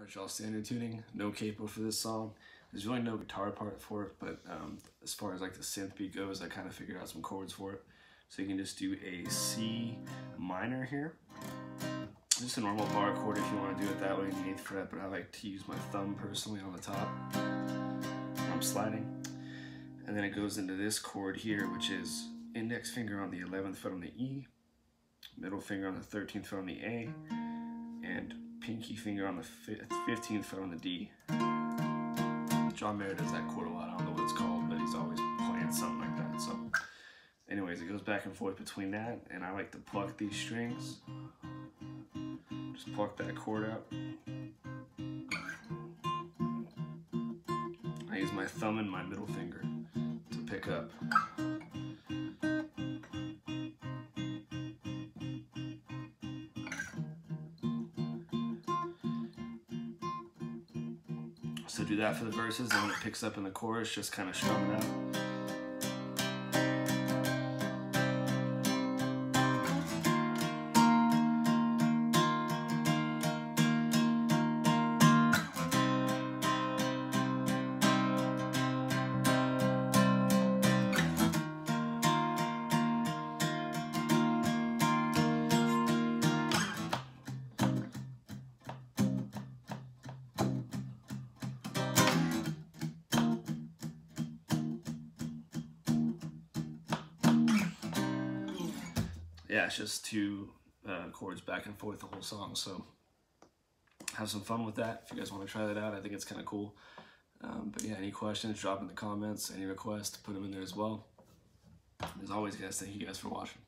Alright y'all, standard tuning, no capo for this song. There's really no guitar part for it, but um, as far as like the synth beat goes, I kind of figured out some chords for it. So you can just do a C minor here. Just a normal bar chord if you want to do it that way in the 8th fret, but I like to use my thumb personally on the top I'm sliding. And then it goes into this chord here, which is index finger on the 11th fret on the E, middle finger on the 13th fret on the A, and pinky finger on the 15th fret on the D. John Mayer does that chord a lot. I don't know what it's called, but he's always playing something like that. So, anyways, it goes back and forth between that, and I like to pluck these strings. Just pluck that chord out. I use my thumb and my middle finger to pick up. So do that for the verses, and when it picks up in the chorus, just kind of strum it out. Yeah, it's just two uh, chords back and forth the whole song. So have some fun with that. If you guys want to try that out, I think it's kind of cool. Um, but yeah, any questions, drop in the comments. Any requests, put them in there as well. As always, guys, thank you guys for watching.